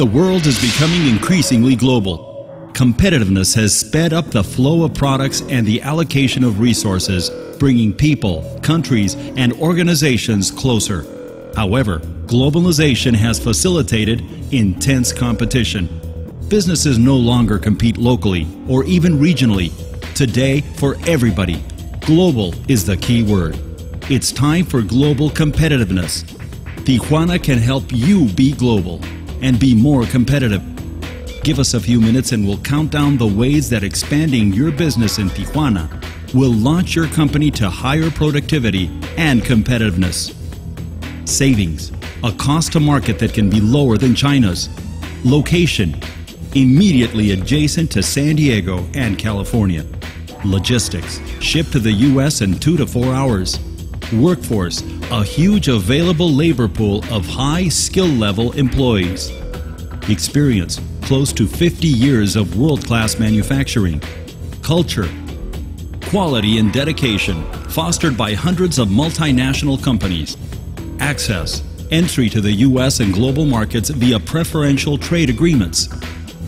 The world is becoming increasingly global. Competitiveness has sped up the flow of products and the allocation of resources, bringing people, countries, and organizations closer. However, globalization has facilitated intense competition. Businesses no longer compete locally or even regionally. Today, for everybody, global is the key word. It's time for global competitiveness. Tijuana can help you be global and be more competitive. Give us a few minutes and we'll count down the ways that expanding your business in Tijuana will launch your company to higher productivity and competitiveness. Savings, a cost to market that can be lower than China's. Location, immediately adjacent to San Diego and California. Logistics, shipped to the U.S. in two to four hours. Workforce, a huge available labor pool of high skill level employees. Experience, close to 50 years of world class manufacturing. Culture, quality and dedication, fostered by hundreds of multinational companies. Access, entry to the U.S. and global markets via preferential trade agreements.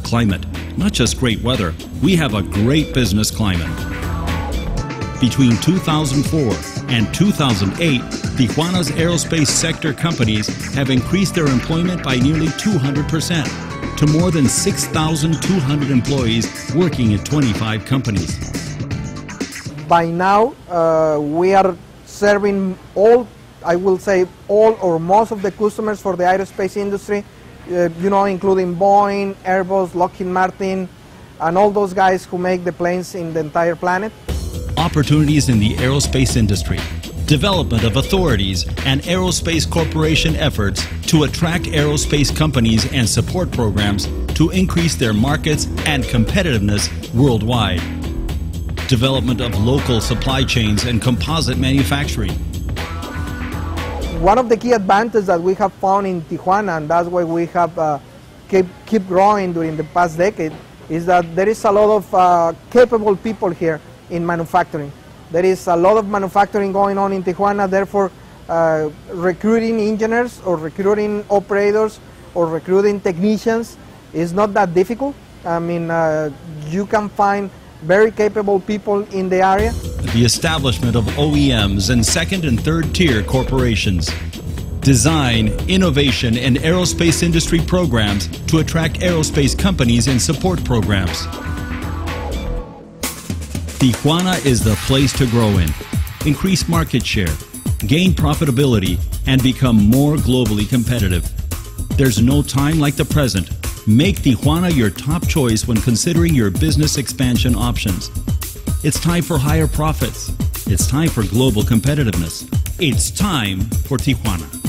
Climate, not just great weather, we have a great business climate. Between 2004 and 2008, Tijuana's aerospace sector companies have increased their employment by nearly 200% to more than 6,200 employees working at 25 companies. By now, uh, we are serving all, I will say, all or most of the customers for the aerospace industry, uh, you know, including Boeing, Airbus, Lockheed Martin, and all those guys who make the planes in the entire planet opportunities in the aerospace industry, development of authorities, and aerospace corporation efforts to attract aerospace companies and support programs to increase their markets and competitiveness worldwide. Development of local supply chains and composite manufacturing. One of the key advantages that we have found in Tijuana, and that's why we have uh, keep, keep growing during the past decade, is that there is a lot of uh, capable people here in manufacturing. There is a lot of manufacturing going on in Tijuana, therefore uh, recruiting engineers or recruiting operators or recruiting technicians is not that difficult. I mean, uh, you can find very capable people in the area. The establishment of OEMs and second and third tier corporations. Design, innovation, and aerospace industry programs to attract aerospace companies and support programs. Tijuana is the place to grow in, increase market share, gain profitability, and become more globally competitive. There's no time like the present. Make Tijuana your top choice when considering your business expansion options. It's time for higher profits. It's time for global competitiveness. It's time for Tijuana.